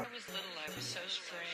was little, I was so strange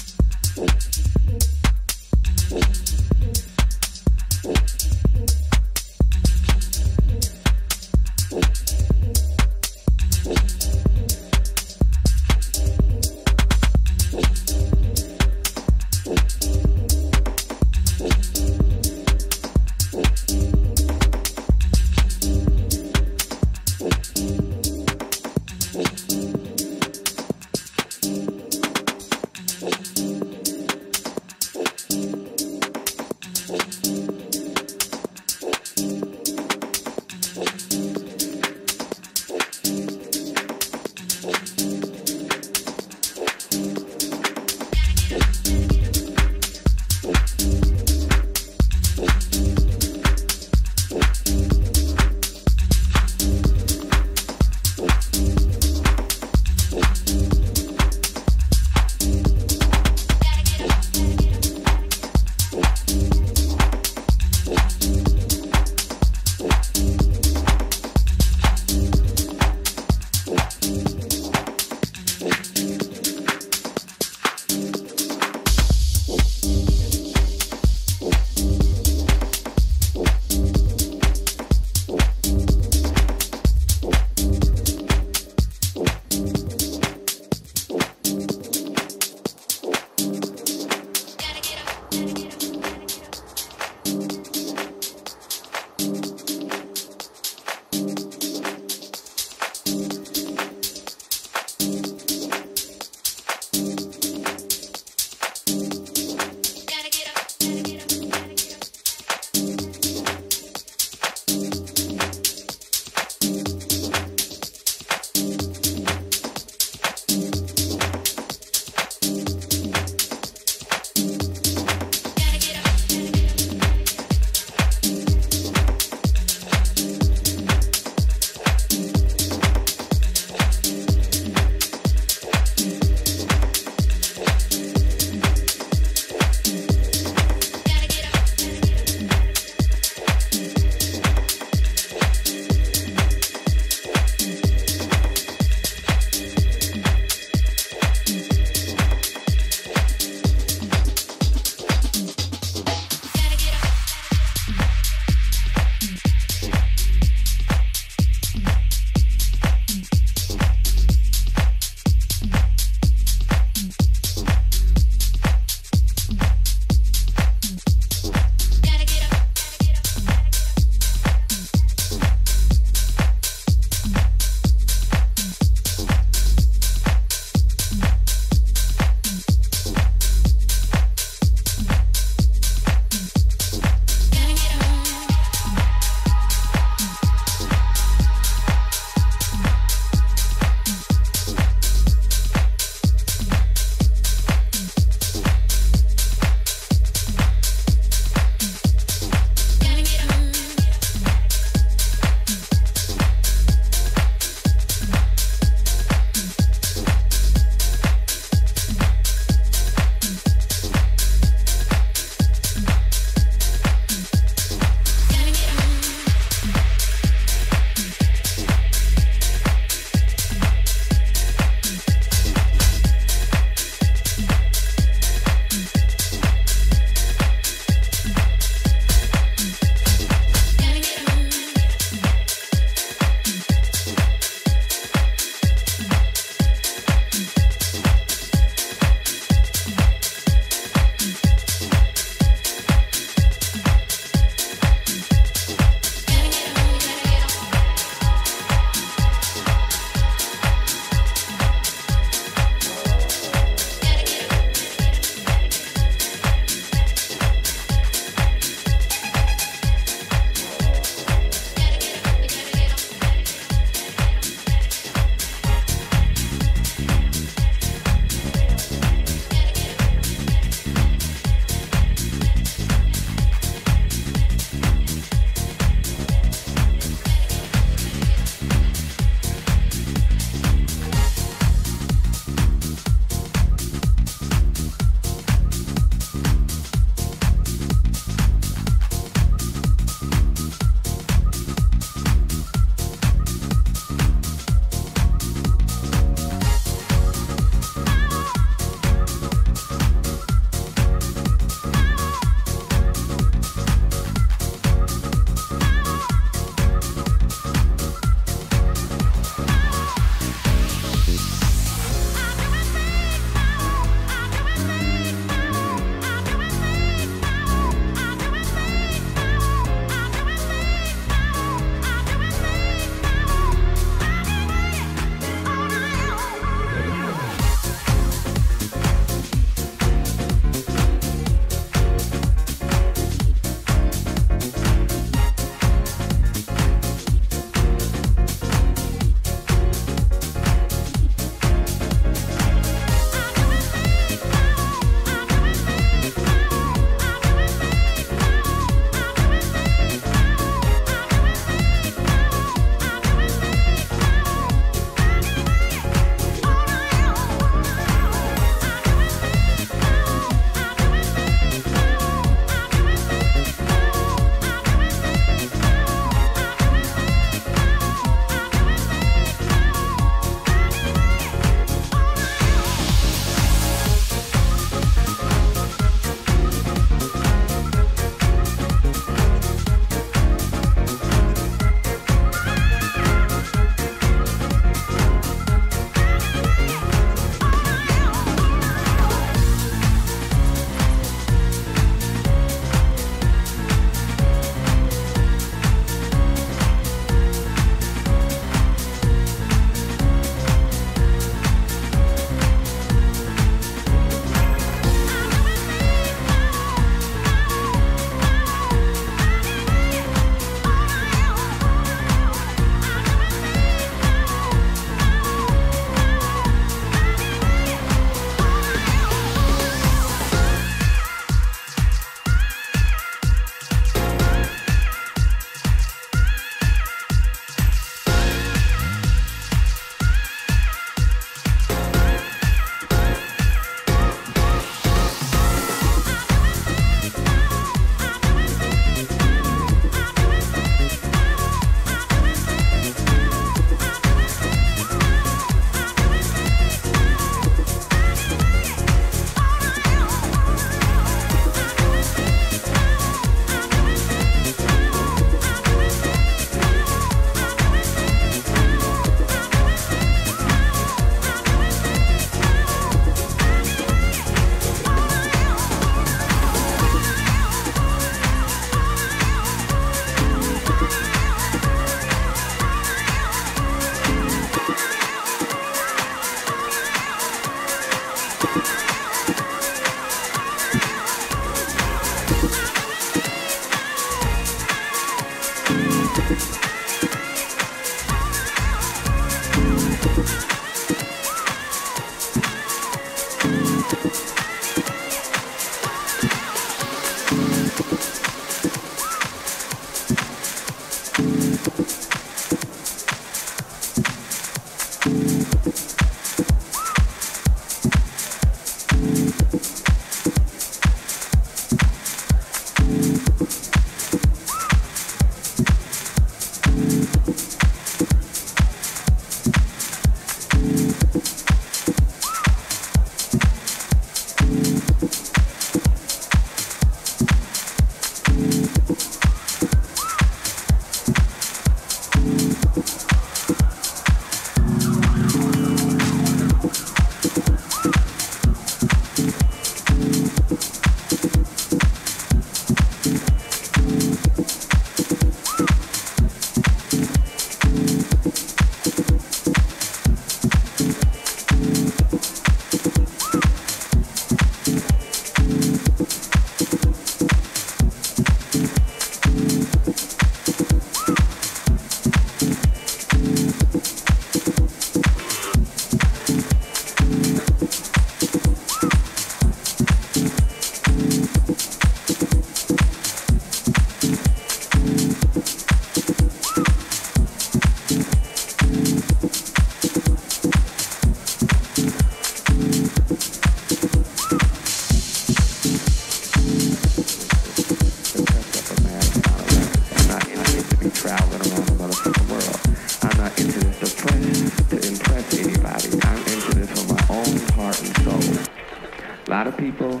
people,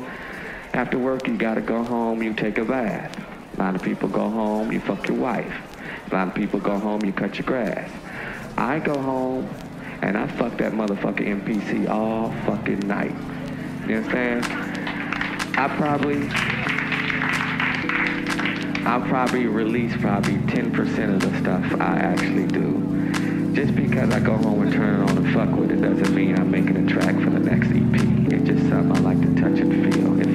after work, you gotta go home, you take a bath. A lot of people go home, you fuck your wife. A lot of people go home, you cut your grass. I go home and I fuck that motherfucking MPC all fucking night. You understand? I probably, I'll probably release probably 10% of the stuff I actually do. Just because I go home and turn it on and fuck with it doesn't mean I'm making a track for the next EP. It's just something I like to touch and feel.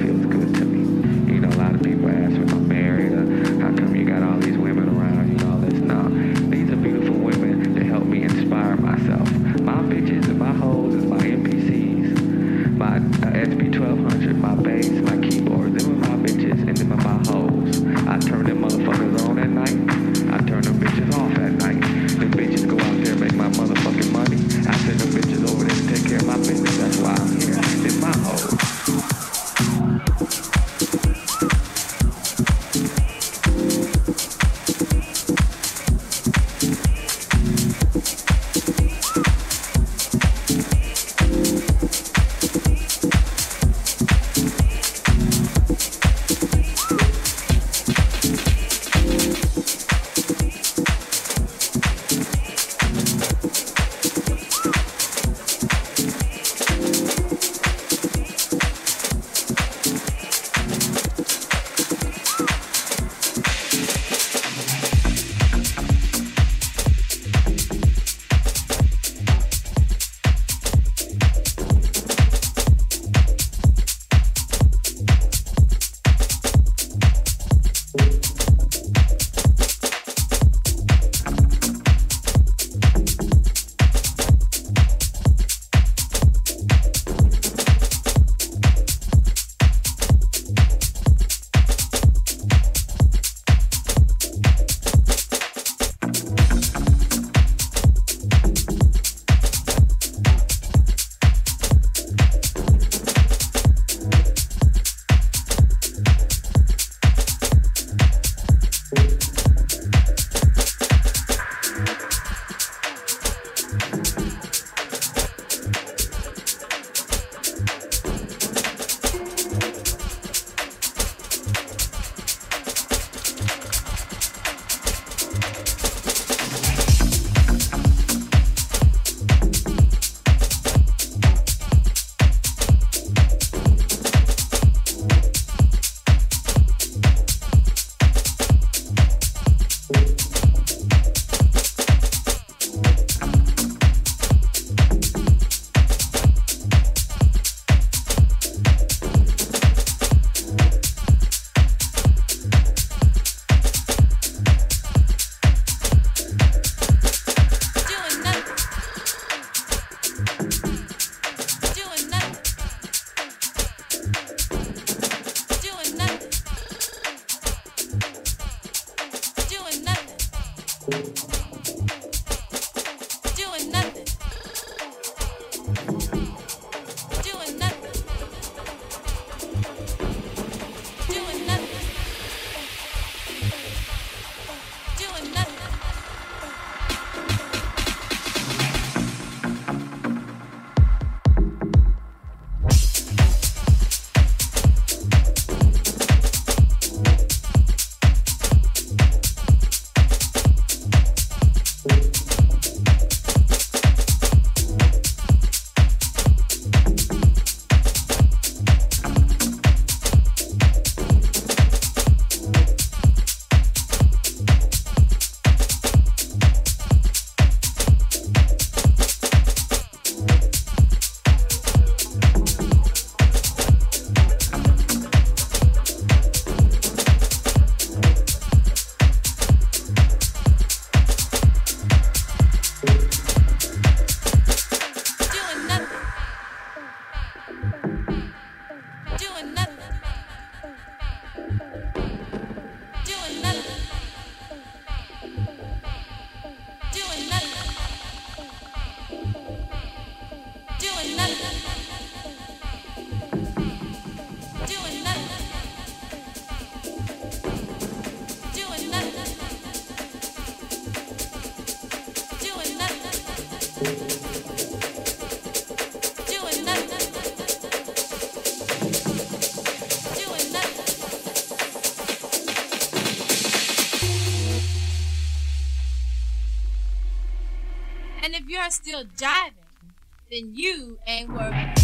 Still jiving, then you ain't worth